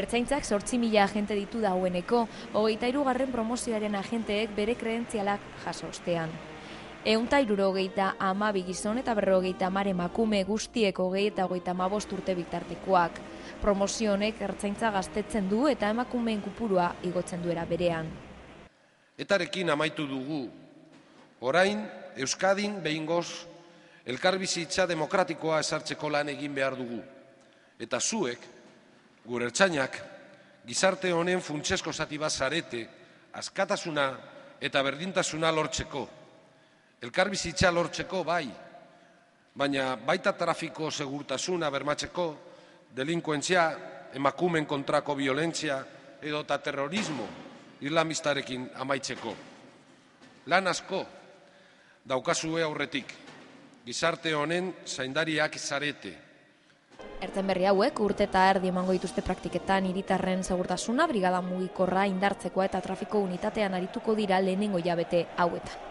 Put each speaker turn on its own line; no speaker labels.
Ertzaintzak sortzi mila agente ditu daueneko, hogeita irugarren promozioaren agenteek bere kreentzialak jaso ostean. Eunta irurogeita amabi gizon eta berrogeita amare makume guztiek hogei eta hogeita amabost urte bitartekoak. Promozio honek ertzaintza gaztetzen du eta emakumeen kupurua igotzen duera berean.
Etarekin amaitu dugu, orain Euskadin behingoz elkarbizitza demokratikoa esartzeko lan egin behar dugu. Eta zuek, gure ertzainak, gizarte honen funtsesko zati bat zarete, askatasuna eta berdintasuna lortzeko. Elkarbizitza lortzeko bai, baina baita trafiko segurtasuna bermatzeko, delinkuentzia, emakumen kontrako violentzia edo eta terrorismo irlamistarekin amaitzeko. Lan asko daukazue aurretik, gizarte honen zaindariak zarete.
Erten berri hauek urte eta erdi emango dituzte praktiketan hiritarren segurtasuna, brigada mugikorra indartzekoa eta trafiko unitatean arituko dira lehenengo jabete hauetan.